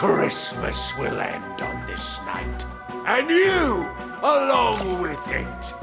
Christmas will end on this night. And you along with it.